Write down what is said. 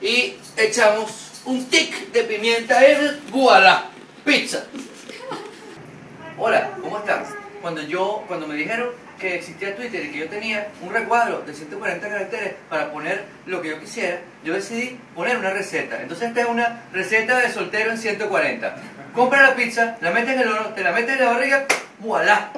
y echamos un tic de pimienta en voilà, pizza. Hola, ¿cómo están? Cuando yo, cuando me dijeron que existía Twitter y que yo tenía un recuadro de 140 caracteres para poner lo que yo quisiera, yo decidí poner una receta. Entonces esta es una receta de soltero en 140. Compra la pizza, la metes en el horno, te la metes en la barriga, voilà,